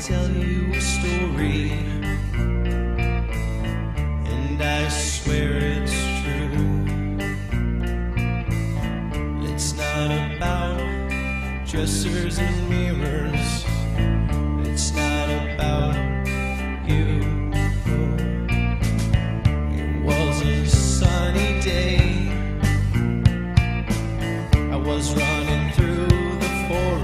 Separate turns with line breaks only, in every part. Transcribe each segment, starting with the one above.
tell you a story, and I swear it's true. It's not about dressers and mirrors, it's not about you. It was a sunny day, I was running through the forest.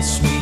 Sweet.